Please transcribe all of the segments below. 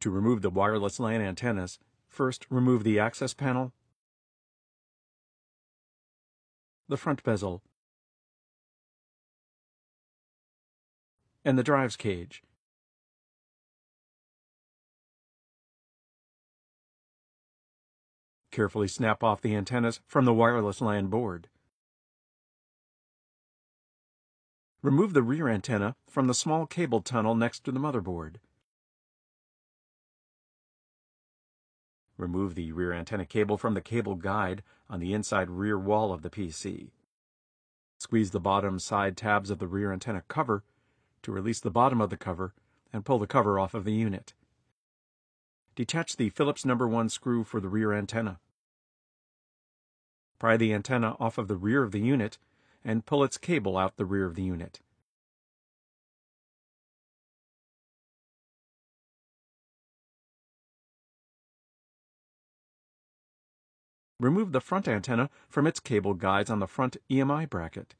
To remove the wireless LAN antennas, first remove the access panel, the front bezel, and the drives cage. Carefully snap off the antennas from the wireless LAN board. Remove the rear antenna from the small cable tunnel next to the motherboard. Remove the rear antenna cable from the cable guide on the inside rear wall of the PC. Squeeze the bottom side tabs of the rear antenna cover to release the bottom of the cover and pull the cover off of the unit. Detach the Phillips number 1 screw for the rear antenna. Pry the antenna off of the rear of the unit and pull its cable out the rear of the unit. Remove the front antenna from its cable guides on the front EMI bracket.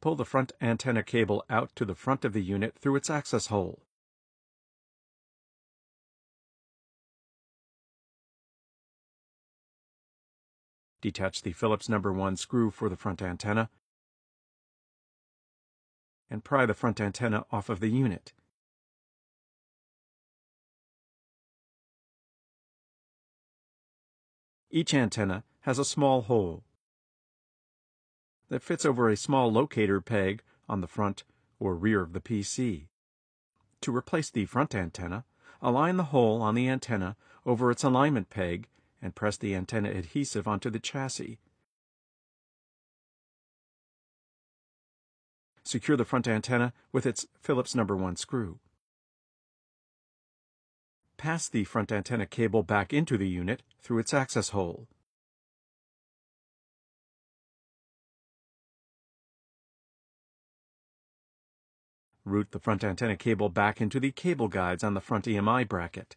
Pull the front antenna cable out to the front of the unit through its access hole. Detach the Phillips number 1 screw for the front antenna and pry the front antenna off of the unit. Each antenna has a small hole that fits over a small locator peg on the front or rear of the PC. To replace the front antenna, align the hole on the antenna over its alignment peg and press the antenna adhesive onto the chassis. Secure the front antenna with its Phillips number 1 screw. Pass the front antenna cable back into the unit through its access hole. Route the front antenna cable back into the cable guides on the front EMI bracket.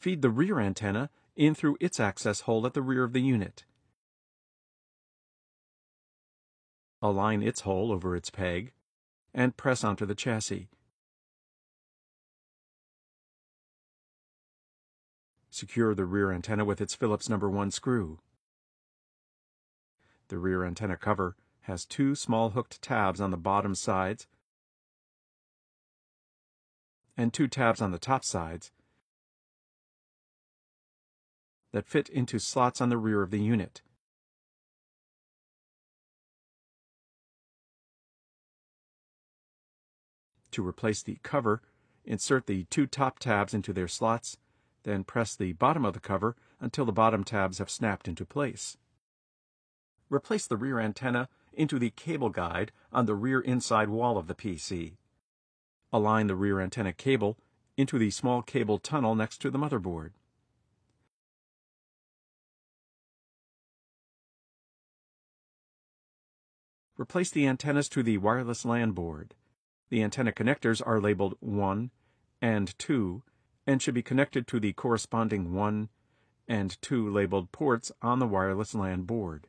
Feed the rear antenna in through its access hole at the rear of the unit. Align its hole over its peg and press onto the chassis. Secure the rear antenna with its Phillips number 1 screw. The rear antenna cover has two small hooked tabs on the bottom sides and two tabs on the top sides that fit into slots on the rear of the unit. To replace the cover, insert the two top tabs into their slots, then press the bottom of the cover until the bottom tabs have snapped into place. Replace the rear antenna into the cable guide on the rear inside wall of the PC. Align the rear antenna cable into the small cable tunnel next to the motherboard. Replace the antennas to the wireless LAN board. The antenna connectors are labeled 1 and 2 and should be connected to the corresponding 1 and 2 labeled ports on the wireless LAN board.